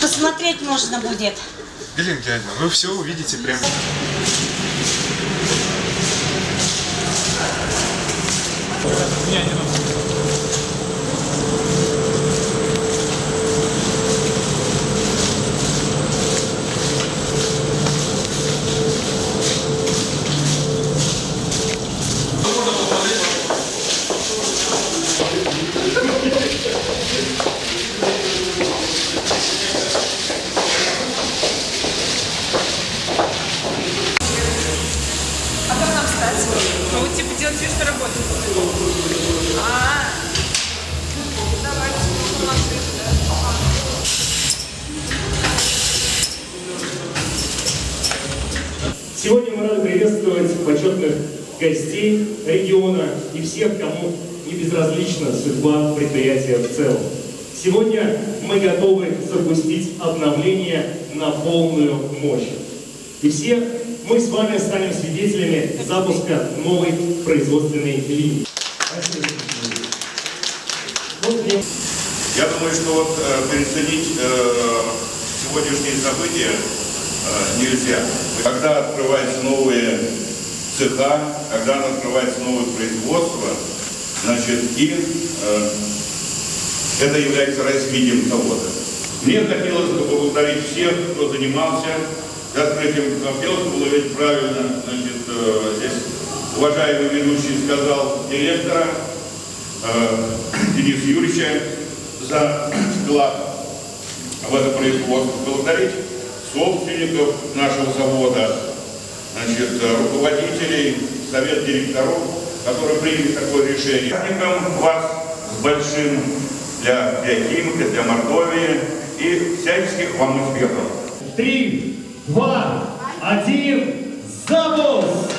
Посмотреть можно будет. Галина Геннадьевна, вы все увидите прямо. Как нам стать? Ну, вот типа делать вид, что работает. А, давайте, у нас это, да. Сегодня мы рады приветствовать почетных гостей региона и всех, кому не безразлична судьба предприятия в целом. Сегодня мы готовы запустить обновление на полную мощь. И все мы с вами станем свидетелями запуска новой производственной линии. Я думаю, что вот э, переоценить э, сегодняшние события э, нельзя. Когда открываются новые цеха, когда открывается новое производство, значит, и э, это является развитием завода. Мне хотелось бы поблагодарить всех, кто занимался открытием. Хотелось бы благодарить правильно, значит, э, здесь уважаемый ведущий сказал директора, э, Дениса Юрьевича за вклад в это производство, благодарить собственников нашего завода, значит, э, руководителей, совет директоров, которые приняли такое решение. Праздником вас с большим для биохимика, для Мордовии и всяческих вам успехов. Три, два, один, запуск!